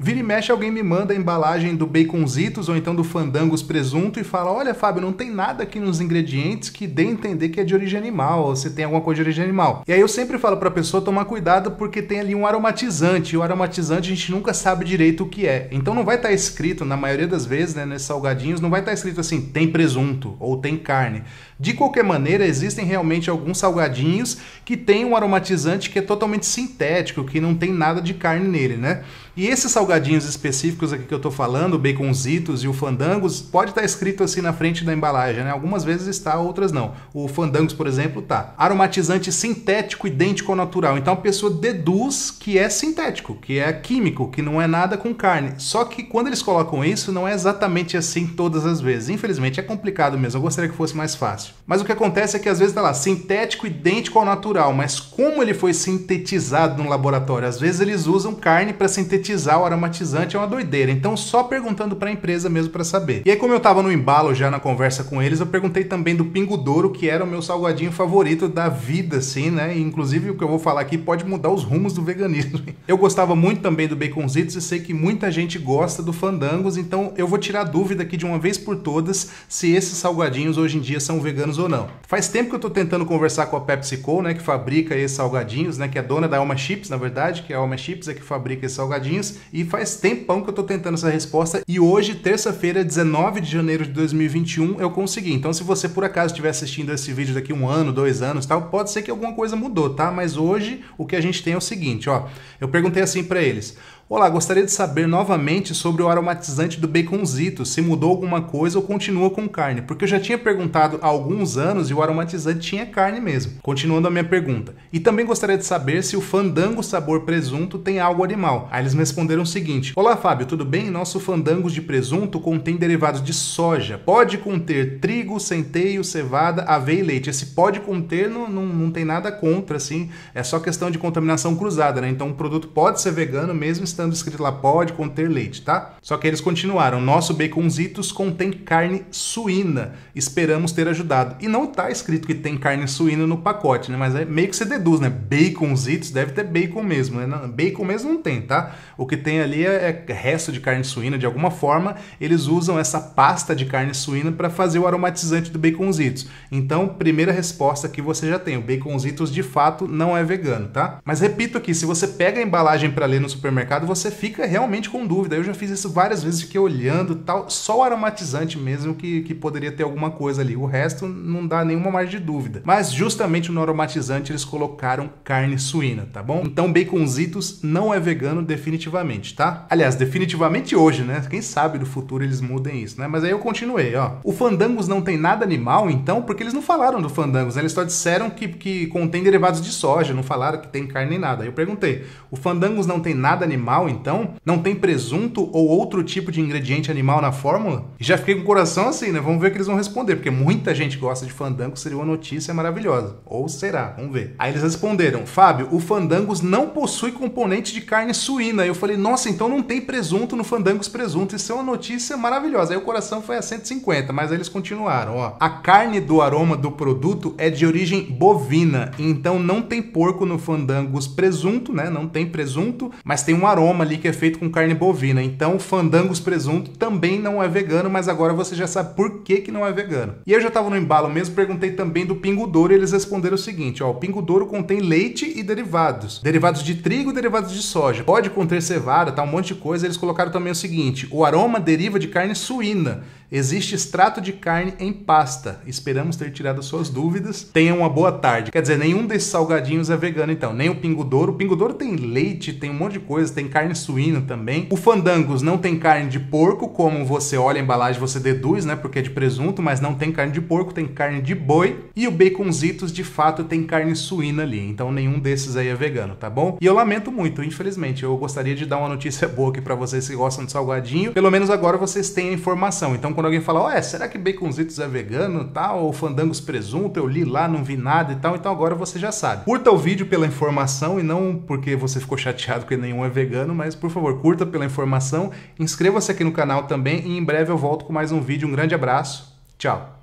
Vira e mexe, alguém me manda a embalagem do baconzitos ou então do fandangos presunto e fala: Olha, Fábio, não tem nada aqui nos ingredientes que dê a entender que é de origem animal, ou se tem alguma coisa de origem animal. E aí eu sempre falo pra pessoa tomar cuidado porque tem ali um aromatizante, e o aromatizante a gente nunca sabe direito o que é. Então não vai estar tá escrito, na maioria das vezes, né, nesses salgadinhos, não vai estar tá escrito assim: tem presunto ou tem carne. De qualquer maneira, existem realmente alguns salgadinhos que têm um aromatizante que é totalmente sintético, que não tem nada de carne nele, né? E esses salgadinhos específicos aqui que eu tô falando, o baconzitos e o fandangos, pode estar tá escrito assim na frente da embalagem, né? Algumas vezes está, outras não. O fandangos, por exemplo, tá. Aromatizante sintético idêntico ao natural. Então a pessoa deduz que é sintético, que é químico, que não é nada com carne. Só que quando eles colocam isso, não é exatamente assim todas as vezes. Infelizmente é complicado mesmo. Eu gostaria que fosse mais fácil. Mas o que acontece é que às vezes tá lá sintético idêntico ao natural, mas como ele foi sintetizado no laboratório? Às vezes eles usam carne para sintetizar sintetizar o aromatizante é uma doideira. Então, só perguntando para a empresa mesmo para saber. E aí, como eu estava no embalo já na conversa com eles, eu perguntei também do Pingo Douro, que era o meu salgadinho favorito da vida, assim, né? E, inclusive, o que eu vou falar aqui pode mudar os rumos do veganismo. Eu gostava muito também do Baconzitos e sei que muita gente gosta do Fandangos, então eu vou tirar dúvida aqui de uma vez por todas se esses salgadinhos hoje em dia são veganos ou não. Faz tempo que eu estou tentando conversar com a PepsiCo, né, que fabrica esses salgadinhos, né, que é dona da Alma Chips, na verdade, que a Alma Chips é que fabrica esses salgadinhos e faz tempão que eu tô tentando essa resposta e hoje, terça-feira, 19 de janeiro de 2021, eu consegui. Então, se você por acaso estiver assistindo esse vídeo daqui um ano, dois anos, tal, pode ser que alguma coisa mudou, tá? Mas hoje o que a gente tem é o seguinte, ó. Eu perguntei assim para eles: Olá, gostaria de saber novamente sobre o aromatizante do baconzito, se mudou alguma coisa ou continua com carne, porque eu já tinha perguntado há alguns anos e o aromatizante tinha carne mesmo. Continuando a minha pergunta. E também gostaria de saber se o fandango sabor presunto tem algo animal. Aí eles me responderam o seguinte: Olá, Fábio, tudo bem? Nosso fandango de presunto contém derivados de soja. Pode conter trigo, centeio, cevada, aveia e leite. Esse pode conter não, não, não tem nada contra, assim. É só questão de contaminação cruzada, né? Então o produto pode ser vegano mesmo estando escrito lá pode conter leite, tá? Só que eles continuaram. Nosso baconzitos contém carne suína. Esperamos ter ajudado. E não tá escrito que tem carne suína no pacote, né? Mas é meio que você deduz, né? Baconzitos deve ter bacon mesmo, né? Bacon mesmo não tem, tá? O que tem ali é, é resto de carne suína de alguma forma. Eles usam essa pasta de carne suína para fazer o aromatizante do baconzitos. Então, primeira resposta que você já tem, o baconzitos de fato não é vegano, tá? Mas repito aqui, se você pega a embalagem para ler no supermercado, você fica realmente com dúvida. Eu já fiz isso várias vezes, fiquei olhando tal, só o aromatizante mesmo que, que poderia ter alguma coisa ali. O resto não dá nenhuma margem de dúvida. Mas justamente no aromatizante eles colocaram carne suína, tá bom? Então baconzitos não é vegano definitivamente, tá? Aliás, definitivamente hoje, né? Quem sabe no futuro eles mudem isso, né? Mas aí eu continuei, ó. O Fandangos não tem nada animal, então, porque eles não falaram do Fandangos, né? Eles só disseram que, que contém derivados de soja, não falaram que tem carne nem nada. Aí eu perguntei, o Fandangos não tem nada animal? Animal, então? Não tem presunto ou outro tipo de ingrediente animal na fórmula? Já fiquei com o coração assim, né? Vamos ver o que eles vão responder, porque muita gente gosta de fandango, seria uma notícia maravilhosa. Ou será? Vamos ver. Aí eles responderam: Fábio, o fandangos não possui componente de carne suína. Eu falei: Nossa, então não tem presunto no fandangos presunto. Isso é uma notícia maravilhosa. Aí o coração foi a 150, mas aí eles continuaram: Ó, a carne do aroma do produto é de origem bovina, então não tem porco no fandangos presunto, né? Não tem presunto, mas tem um aroma aroma ali que é feito com carne bovina. Então, o Fandangos Presunto também não é vegano, mas agora você já sabe por que, que não é vegano. E eu já estava no embalo mesmo, perguntei também do Pingo Douro e eles responderam o seguinte: ó, o Pingo Douro contém leite e derivados. Derivados de trigo e derivados de soja. Pode conter cevada, tá, um monte de coisa. Eles colocaram também o seguinte: o aroma deriva de carne suína. Existe extrato de carne em pasta. Esperamos ter tirado suas dúvidas. Tenha uma boa tarde. Quer dizer, nenhum desses salgadinhos é vegano, então. Nem o Pingo Douro. O Pingo Douro tem leite, tem um monte de coisa, tem carne suína também. O Fandangos não tem carne de porco, como você olha a embalagem, você deduz, né? Porque é de presunto, mas não tem carne de porco, tem carne de boi. E o Baconzitos, de fato, tem carne suína ali. Então nenhum desses aí é vegano, tá bom? E eu lamento muito, infelizmente. Eu gostaria de dar uma notícia boa aqui para vocês que gostam de salgadinho. Pelo menos agora vocês têm a informação. Então quando alguém fala, ué, será que baconzitos é vegano tal? Ou fandangos presunto, eu li lá, não vi nada e tal. Então agora você já sabe. Curta o vídeo pela informação e não porque você ficou chateado que nenhum é vegano, mas por favor, curta pela informação. Inscreva-se aqui no canal também e em breve eu volto com mais um vídeo. Um grande abraço. Tchau.